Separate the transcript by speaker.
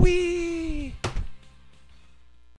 Speaker 1: Wee.